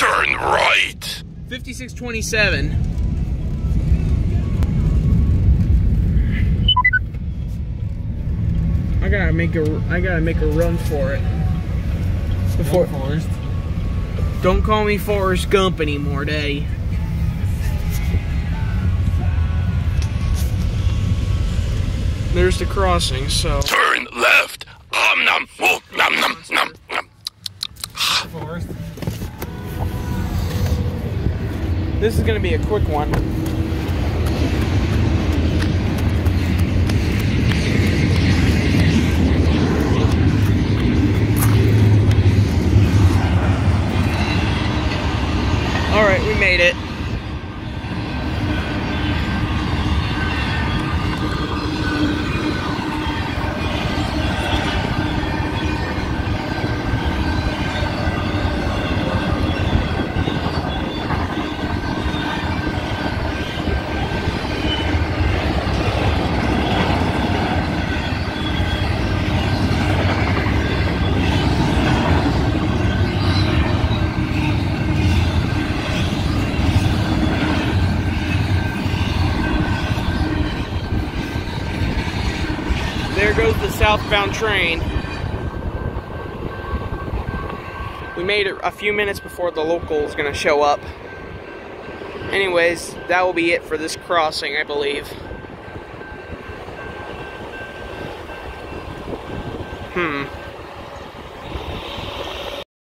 Turn right. 5627. I gotta make a I gotta make a run for it. Before Forrest. Don't call me Forrest Gump anymore, Daddy. There's the crossing, so Turn left. Um num. Oh, num num num num. Forrest. This is gonna be a quick one. All right, we made it. There goes the southbound train. We made it a few minutes before the local is going to show up. Anyways, that will be it for this crossing, I believe. Hmm.